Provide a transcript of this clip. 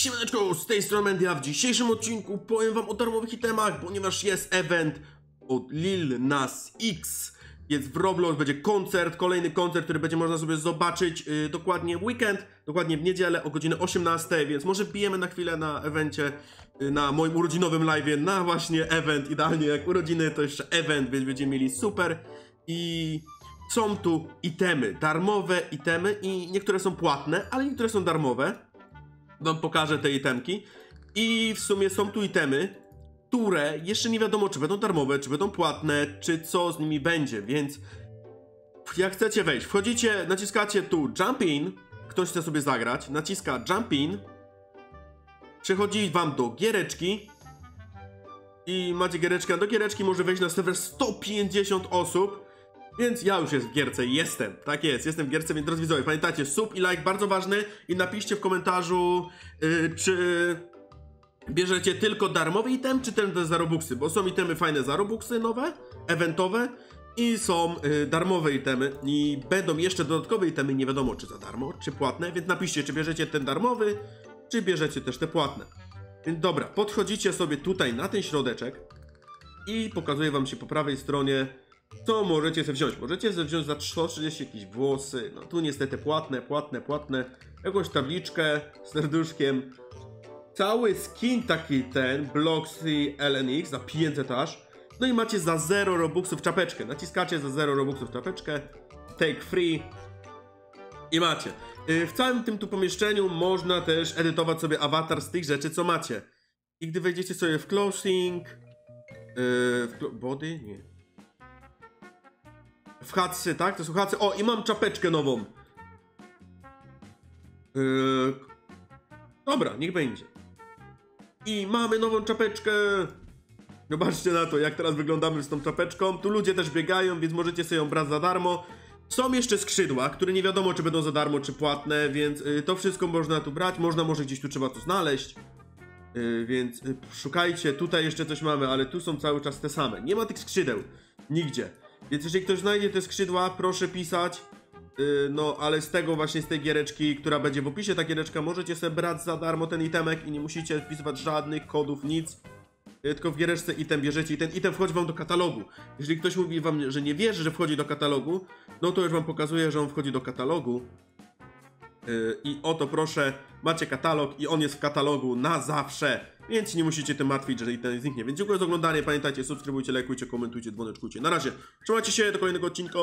Siemaneczko, z tej strony Mendy, a w dzisiejszym odcinku powiem wam o darmowych itemach, ponieważ jest event od Lil Nas X. Jest w Roblox, będzie koncert, kolejny koncert, który będzie można sobie zobaczyć yy, dokładnie w weekend, dokładnie w niedzielę o godzinie 18, więc może bijemy na chwilę na evencie, yy, na moim urodzinowym live'ie, na właśnie event, idealnie jak urodziny, to jeszcze event, więc będziemy mieli super i... Są tu itemy, darmowe itemy i niektóre są płatne, ale niektóre są darmowe wam pokażę te itemki. I w sumie są tu itemy, które jeszcze nie wiadomo, czy będą darmowe, czy będą płatne, czy co z nimi będzie, więc jak chcecie wejść, wchodzicie, naciskacie tu Jump In, ktoś chce sobie zagrać, naciska Jump In, przechodzi wam do giereczki. I macie giereczkę, do giereczki może wejść na serwer 150 osób, więc ja już jest w gierce, jestem, tak jest, jestem w gierce, więc drodzy widzowie, pamiętajcie, sub i like bardzo ważny. I napiszcie w komentarzu, yy, czy bierzecie tylko darmowy item, czy ten za robuxy, bo są itemy fajne za robuxy nowe, eventowe i są yy, darmowe itemy. I będą jeszcze dodatkowe itemy, nie wiadomo czy za darmo, czy płatne, więc napiszcie, czy bierzecie ten darmowy, czy bierzecie też te płatne. Więc dobra, podchodzicie sobie tutaj na ten środeczek i pokazuje wam się po prawej stronie co możecie sobie wziąć? Możecie sobie wziąć za 130 jakieś włosy, no tu niestety płatne, płatne, płatne, jakąś tabliczkę z serduszkiem, cały skin taki ten, Bloxy LNX za 500 aż, no i macie za 0 robuxów czapeczkę, naciskacie za 0 robuxów czapeczkę, take free i macie. Y, w całym tym tu pomieszczeniu można też edytować sobie awatar z tych rzeczy, co macie. I gdy wejdziecie sobie w clothing, yy, w body? Nie. W hacy, tak? To są hacy. O, i mam czapeczkę nową. Yy... Dobra, niech będzie. I mamy nową czapeczkę. Zobaczcie na to, jak teraz wyglądamy z tą czapeczką. Tu ludzie też biegają, więc możecie sobie ją brać za darmo. Są jeszcze skrzydła, które nie wiadomo, czy będą za darmo, czy płatne, więc yy, to wszystko można tu brać. Można może gdzieś tu trzeba to znaleźć. Yy, więc yy, szukajcie, tutaj jeszcze coś mamy, ale tu są cały czas te same. Nie ma tych skrzydeł. Nigdzie. Więc jeżeli ktoś znajdzie te skrzydła, proszę pisać. Yy, no, ale z tego właśnie, z tej giereczki, która będzie w opisie, ta giereczka, możecie sobie brać za darmo ten itemek i nie musicie wpisywać żadnych kodów, nic. Yy, tylko w giereczce item bierzecie i ten item wchodzi wam do katalogu. Jeżeli ktoś mówi wam, że nie wierzy, że wchodzi do katalogu, no to już wam pokazuję, że on wchodzi do katalogu. Yy, I oto proszę, macie katalog i on jest w katalogu na zawsze. Więc nie musicie tym martwić, że ten zniknie. Więc dziękuję za oglądanie. Pamiętajcie, subskrybujcie, lajkujcie, komentujcie, dzwoneczkujcie. Na razie. Trzymajcie się do kolejnego odcinka.